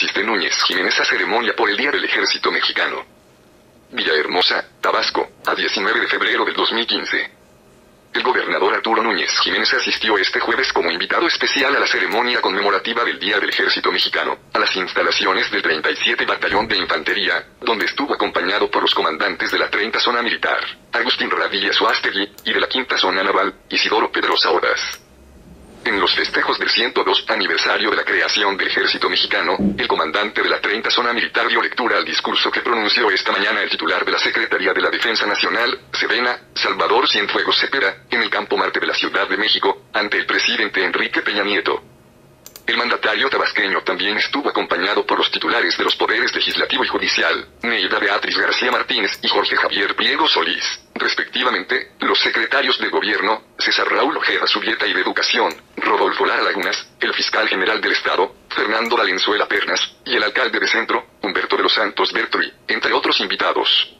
asiste Núñez Jiménez a ceremonia por el Día del Ejército Mexicano. Villahermosa, Tabasco, a 19 de febrero del 2015. El gobernador Arturo Núñez Jiménez asistió este jueves como invitado especial a la ceremonia conmemorativa del Día del Ejército Mexicano, a las instalaciones del 37 Batallón de Infantería, donde estuvo acompañado por los comandantes de la 30 Zona Militar, Agustín Radilla Suástegui, y de la 5 Zona Naval, Isidoro Pedrosa Odas. En los festejos del 102 aniversario de la creación del ejército mexicano, el comandante de la 30 zona militar dio lectura al discurso que pronunció esta mañana el titular de la Secretaría de la Defensa Nacional, Sedena, Salvador Cienfuegos Cepeda, en el Campo Marte de la Ciudad de México, ante el presidente Enrique Peña Nieto. El mandatario tabasqueño también estuvo acompañado por los titulares de los poderes legislativo y judicial, Neida Beatriz García Martínez y Jorge Javier Pliego Solís, respectivamente, los secretarios de gobierno, César Raúl Ojeda Subieta y de Educación, Rodolfo Lara Lagunas, el fiscal general del Estado, Fernando Valenzuela Pernas, y el alcalde de Centro, Humberto de los Santos Bertri, entre otros invitados.